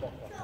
Boca.